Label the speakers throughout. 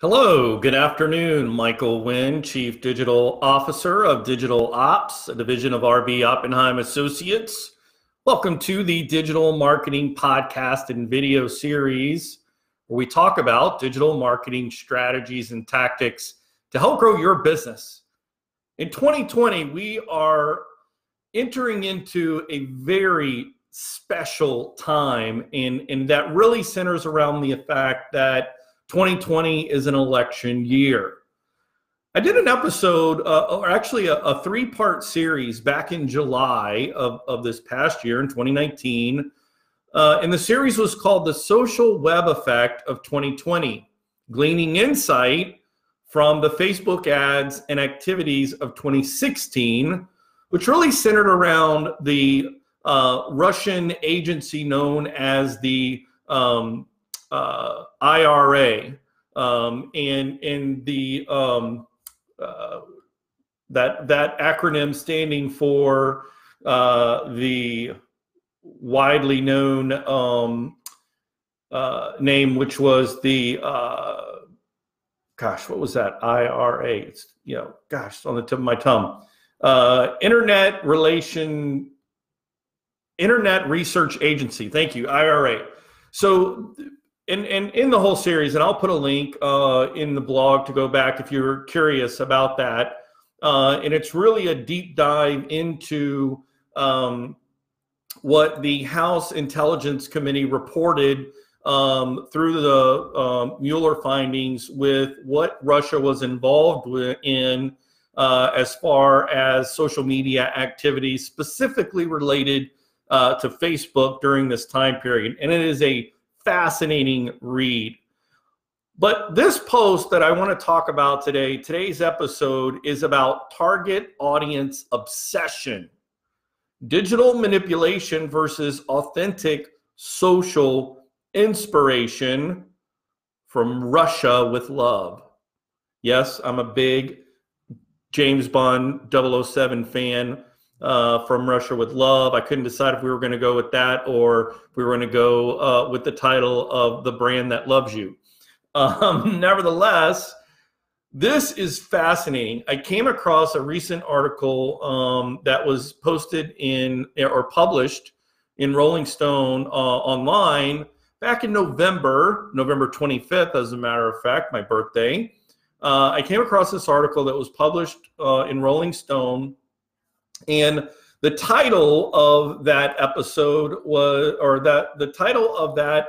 Speaker 1: Hello, good afternoon. Michael Wynn, Chief Digital Officer of Digital Ops, a division of RB Oppenheim Associates. Welcome to the Digital Marketing Podcast and video series, where we talk about digital marketing strategies and tactics to help grow your business. In 2020, we are entering into a very special time, and, and that really centers around the fact that 2020 is an election year. I did an episode, uh, or actually a, a three part series back in July of, of this past year in 2019. Uh, and the series was called The Social Web Effect of 2020, gleaning insight from the Facebook ads and activities of 2016, which really centered around the uh, Russian agency known as the um, uh, IRA um, and and the um, uh, that that acronym standing for uh, the widely known um, uh, name, which was the uh, gosh, what was that IRA? It's you know, gosh, on the tip of my tongue. Uh, Internet Relation Internet Research Agency. Thank you, IRA. So and in the whole series, and I'll put a link uh, in the blog to go back if you're curious about that. Uh, and it's really a deep dive into um, what the House Intelligence Committee reported um, through the um, Mueller findings with what Russia was involved with in uh, as far as social media activities, specifically related uh, to Facebook during this time period. And it is a fascinating read. But this post that I want to talk about today, today's episode is about target audience obsession, digital manipulation versus authentic social inspiration from Russia with love. Yes, I'm a big James Bond 007 fan uh, from Russia with Love. I couldn't decide if we were going to go with that or we were going to go uh, with the title of The Brand That Loves You. Um, nevertheless, this is fascinating. I came across a recent article um, that was posted in or published in Rolling Stone uh, online back in November, November 25th, as a matter of fact, my birthday. Uh, I came across this article that was published uh, in Rolling Stone and the title of that episode was, or that the title of that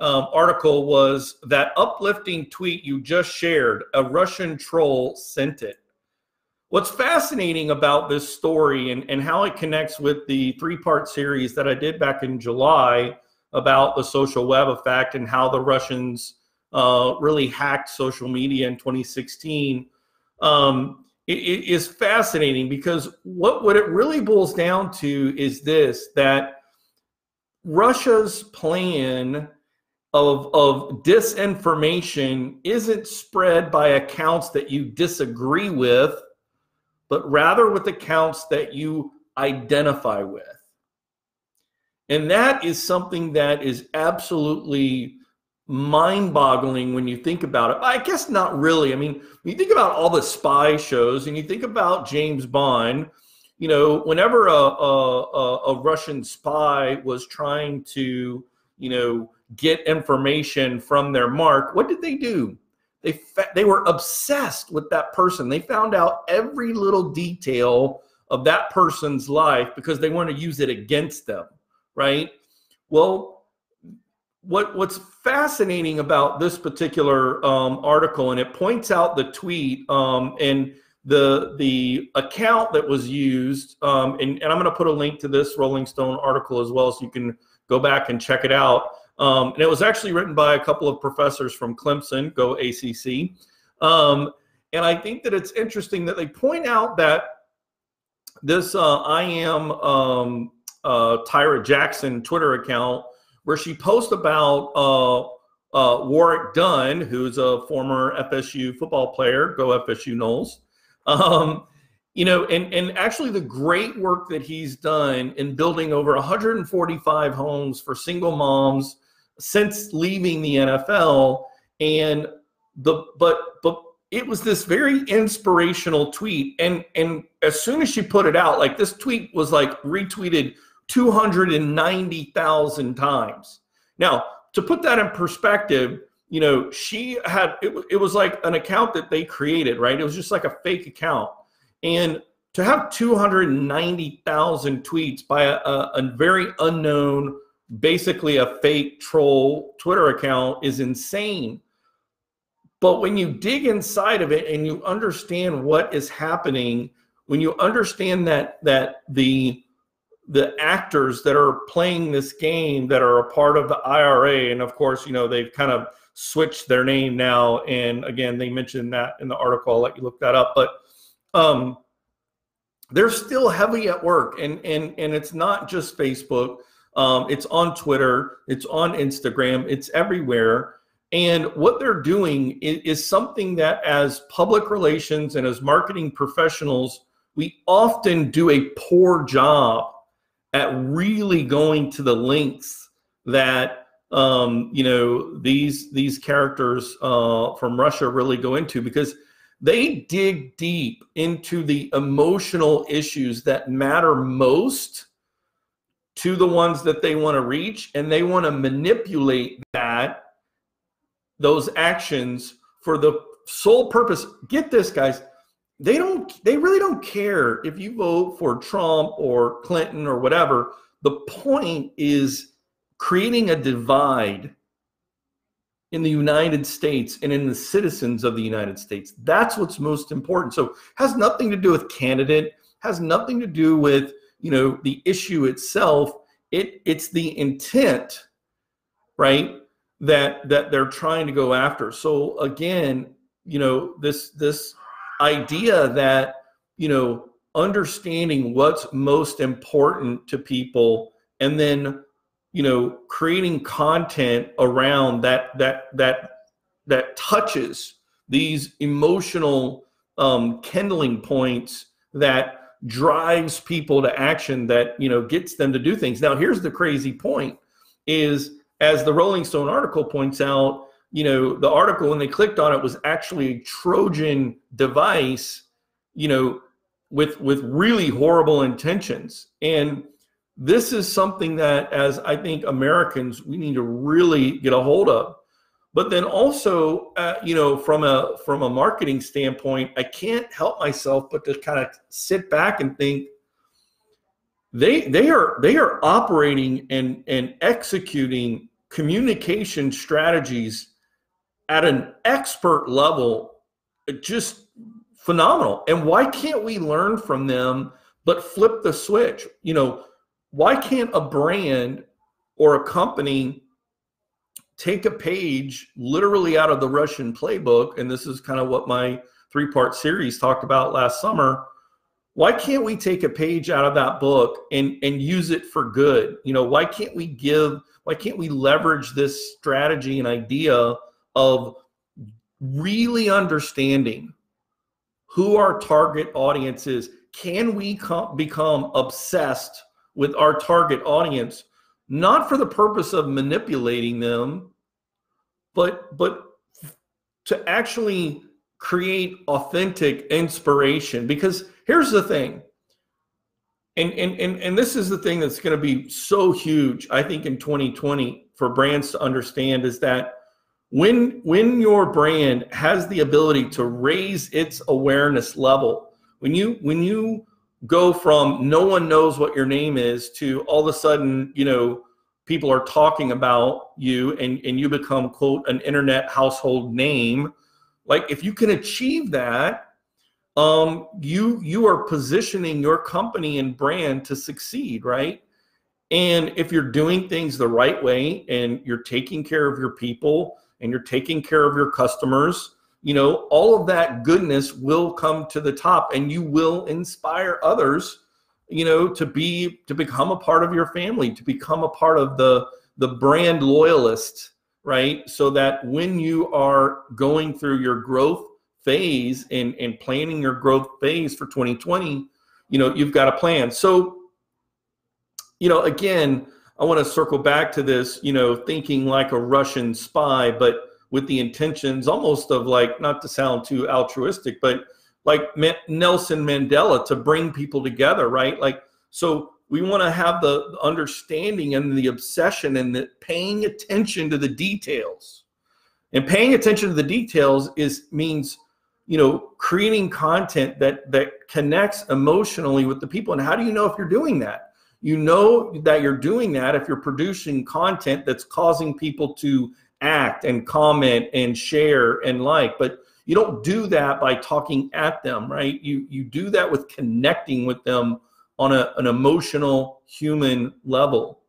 Speaker 1: um, article was that uplifting tweet you just shared. A Russian troll sent it. What's fascinating about this story and, and how it connects with the three part series that I did back in July about the social web effect and how the Russians uh, really hacked social media in 2016 um, it, it is fascinating because what, what it really boils down to is this that Russia's plan of, of disinformation isn't spread by accounts that you disagree with, but rather with accounts that you identify with. And that is something that is absolutely mind boggling when you think about it. I guess not really. I mean, you think about all the spy shows and you think about James Bond, you know, whenever a, a, a Russian spy was trying to, you know, get information from their mark, what did they do? They, fa- they were obsessed with that person. They found out every little detail of that person's life because they want to use it against them, right? Well, what what's fascinating about this particular um, article, and it points out the tweet um, and the the account that was used, um, and, and I'm going to put a link to this Rolling Stone article as well, so you can go back and check it out. Um, and it was actually written by a couple of professors from Clemson, go ACC. Um, and I think that it's interesting that they point out that this uh, I am um, uh, Tyra Jackson Twitter account where she posts about uh, uh, Warrick Dunn, who's a former FSU football player. Go FSU Noles. Um, you know, and and actually the great work that he's done in building over 145 homes for single moms since leaving the NFL, and the but but it was this very inspirational tweet and and as soon as she put it out like this tweet was like retweeted 290,000 times. Now to put that in perspective you know she had it, it was like an account that they created right? It was just like a fake account. And to have 290,000 tweets by a, a, a very unknown basically a fake troll twitter account is insane. But when you dig inside of it and you understand what is happening, when you understand that that the the actors that are playing this game that are a part of the IRA, and of course, you know, they've kind of switched their name now. And again, they mentioned that in the article. I'll let you look that up. But um, they're still heavy at work, and and and it's not just Facebook. Um, it's on Twitter, it's on Instagram, it's everywhere. And what they're doing is, is, something that, as public relations and as marketing professionals, we often do a poor job at really going to the lengths that um, you know these these characters uh, from Russia really go into because they dig deep into the emotional issues that matter most to the ones that they want to reach, and they want to manipulate that those actions for the sole purpose. Get this, guys. They don't. They really don't care if you vote for Trump or Clinton or whatever. The point is creating a divide in the United States and in the citizens of the United States. That's what's most important. So has nothing to do with candidate, has nothing to do with, you know, the issue itself. It it's the intent, right? that that they're trying to go after. So again, you know, this this idea that, you know, understanding what's most important to people and then you know creating content around that that that that touches these emotional um, kindling points that drives people to action that you know gets them to do things. Now here's the crazy point is as the Rolling Stone article points out, you know, the article when they clicked on it was actually a Trojan device, you know, with with really horrible intentions. And this is something that as I think Americans we need to really get a hold of. But then also, uh, you know, from a from a marketing standpoint, I can't help myself but to kind of sit back and think they they are they are operating and and executing communication strategies at an expert level just phenomenal. And why can't we learn from them but flip the switch? You know why can't a brand or a company take a page literally out of the russian playbook? And this is kind of what my three part series talked about last summer. Why can't we take a page out of that book and and use it for good? You know why can't we give why can't we leverage this strategy and idea of really understanding who our target audience is. Can we com- become obsessed with our target audience not for the purpose of manipulating them but but to actually create authentic inspiration? Because here's the thing and and and, and this is the thing that's going to be so huge i think in 2020 for brands to understand is that when when your brand has the ability to raise its awareness level when you when you go from no one knows what your name is to all of a sudden you know people are talking about you and and you become quote an internet household name like if you can achieve that um, you you are positioning your company and brand to succeed, right? And if you're doing things the right way and you're taking care of your people and you're taking care of your customers, you know, all of that goodness will come to the top and you will inspire others, you know, to be to become a part of your family, to become a part of the the brand loyalist, right? So that when you are going through your growth phase and, and planning your growth phase for 2020, you know, you've got a plan. So, you know, again, I want to circle back to this, you know, thinking like a Russian spy, but with the intentions almost of like not to sound too altruistic but like Nelson Mandela to bring people together right? Like so we want to have the understanding and the obsession and the paying attention to the details. And paying attention to the details is means you know creating content that that connects emotionally with the people. And how do you know if you're doing that you know that you're doing that if you're producing content that's causing people to act and comment and share and like but you don't do that by talking at them right? You you do that with connecting with them on a, an emotional human level.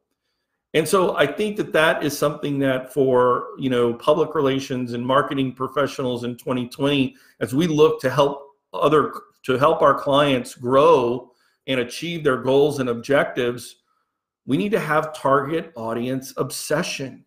Speaker 1: And so i think that that is something that for you know public relations and marketing professionals in 2020 as we look to help other to help our clients grow and achieve their goals and objectives we need to have target audience obsession.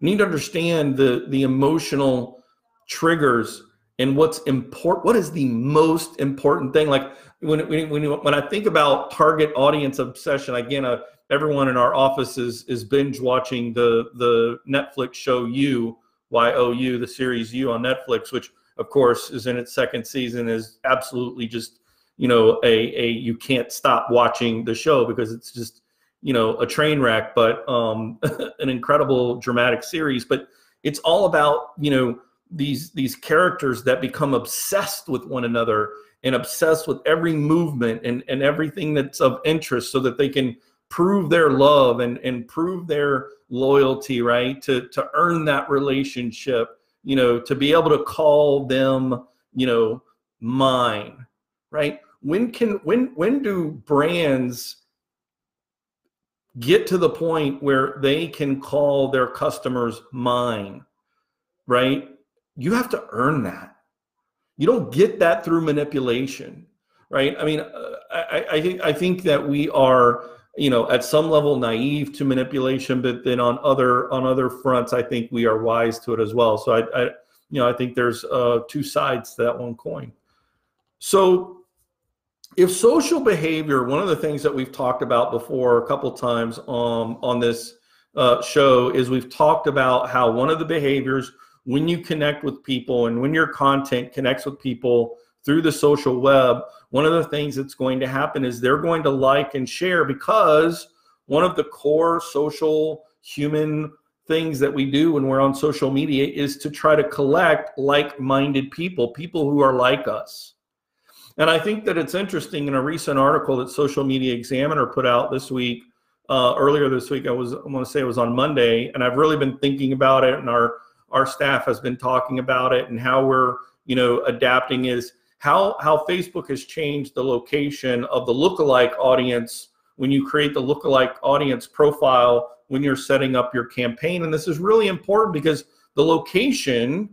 Speaker 1: We need to understand the the emotional triggers and what's important what is the most important thing? Like when when when, i think about target audience obsession again uh, everyone in our office is is binge watching the the netflix show you you the series you on netflix which of course is in its second season is absolutely just you know a a you can't stop watching the show because it's just you know a train wreck but um an incredible dramatic series. But it's all about you know these these characters that become obsessed with one another and obsessed with every movement and and everything that's of interest so that they can prove their love and and prove their loyalty right? To to earn that relationship you know to be able to call them you know mine right when can when when do brands get to the point where they can call their customers mine right? You have to earn that. You don't get that through manipulation right? I mean uh, i i think i think that we are you know at some level naive to manipulation but then on other on other fronts i think we are wise to it as well. So i, I you know i think there's uh, two sides to that one coin. So if social behavior one of the things that we've talked about before a couple times um, on this uh, show is we've talked about how one of the behaviors when you connect with people and when your content connects with people through the social web, one of the things that's going to happen is they're going to like and share because one of the core social human things that we do when we're on social media is to try to collect like minded people, people who are like us. And I think that it's interesting in a recent article that Social Media Examiner put out this week, uh, earlier this week, I was I want to say it was on Monday, and I've really been thinking about it, and our our staff has been talking about it, and how we're you know adapting is how how Facebook has changed the location of the lookalike audience when you create the lookalike audience profile when you're setting up your campaign, and this is really important because the location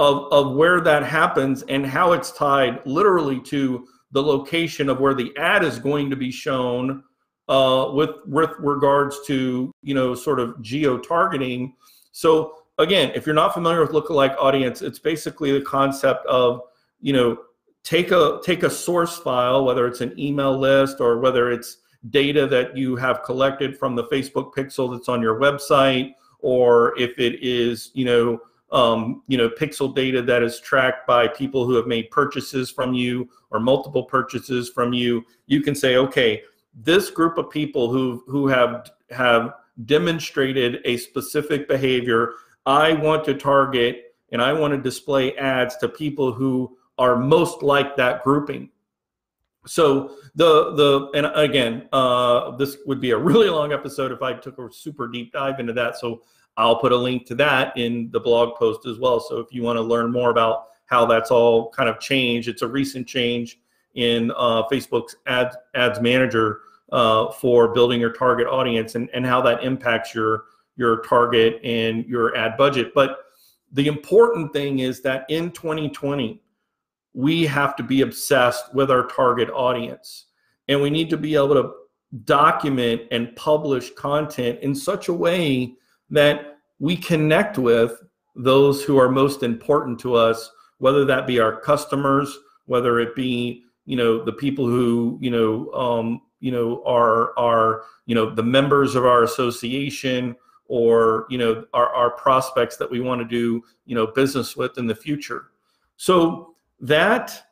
Speaker 1: of, of where that happens and how it's tied literally to the location of where the ad is going to be shown uh, with with regards to you know sort of geo targeting. So again, if you're not familiar with lookalike audience, it's basically the concept of you know take a take a source file, whether it's an email list or whether it's data that you have collected from the Facebook pixel that's on your website, or if it is you know um, you know, pixel data that is tracked by people who have made purchases from you or multiple purchases from you, you can say, okay, this group of people who who have have demonstrated a specific behavior, I want to target and I want to display ads to people who are most like that grouping. So the the and again, uh, this would be a really long episode if I took a super deep dive into that. So I'll put a link to that in the blog post as well. So if you want to learn more about how that's all kind of changed, it's a recent change in uh, Facebook's ads ads manager uh, for building your target audience and, and how that impacts your your target and your ad budget. But the important thing is that in 2020, we have to be obsessed with our target audience. And we need to be able to document and publish content in such a way that we connect with those who are most important to us, whether that be our customers, whether it be you know the people who you know um, you know are are you know the members of our association or you know our, our prospects that we want to do you know business with in the future. So that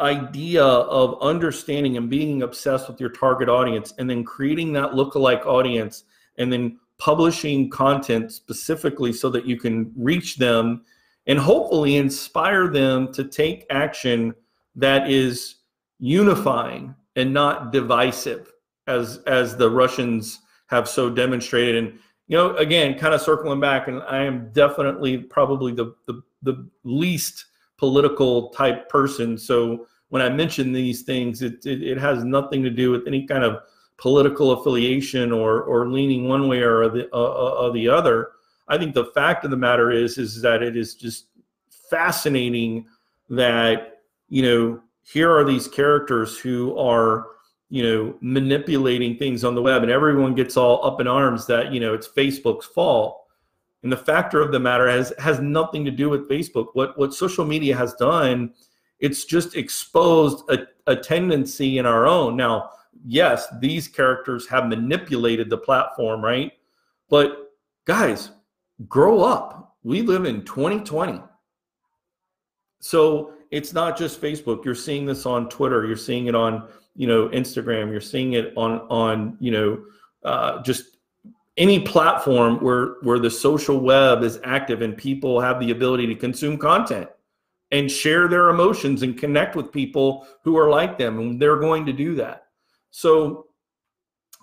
Speaker 1: idea of understanding and being obsessed with your target audience and then creating that lookalike audience and then publishing content specifically so that you can reach them and hopefully inspire them to take action that is unifying and not divisive as as the Russians have so demonstrated. And you know again kind of circling back and I am definitely probably the the, the least political type person. So when I mention these things it, it, it has nothing to do with any kind of political affiliation or or leaning one way or the uh, uh, or the other I think the fact of the matter is is that it is just fascinating that you know here are these characters who are you know manipulating things on the web and everyone gets all up in arms that you know it's facebook's fault. And the factor of the matter has has nothing to do with facebook. What what social media has done it's just exposed a, a tendency in our own. Now yes these characters have manipulated the platform right? But guys grow up. We live in 2020 so it's not just facebook. You're seeing this on twitter. You're seeing it on you know Instagram. You're seeing it on on you know uh, just any platform where where the social web is active and people have the ability to consume content and share their emotions and connect with people who are like them and they're going to do that so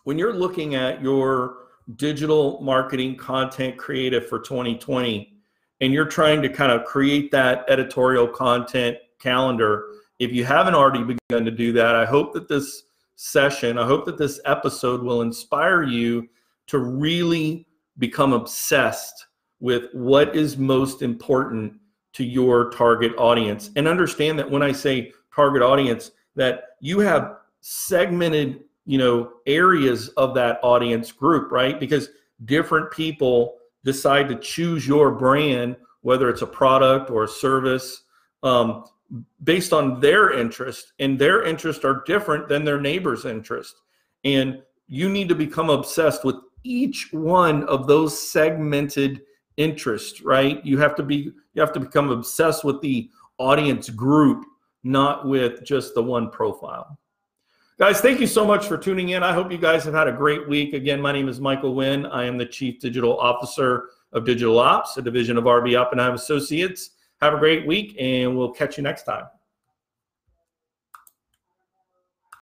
Speaker 1: when you're looking at your digital marketing content creative for 2020 and you're trying to kind of create that editorial content calendar if you haven't already begun to do that, I hope that this session, I hope that this episode will inspire you to really become obsessed with what is most important to your target audience. And understand that when I say target audience, that you have segmented, you know, areas of that audience group, right? Because different people decide to choose your brand, whether it's a product or a service. Um, based on their interest and their interests are different than their neighbor's interest and you need to become obsessed with each one of those segmented interests right you have to be you have to become obsessed with the audience group not with just the one profile guys thank you so much for tuning in. I hope you guys have had a great week. Again my name is michael wynn. I am the chief digital officer of digital ops a division of rb oppenheim associates. Have a great week, and we'll catch you next time.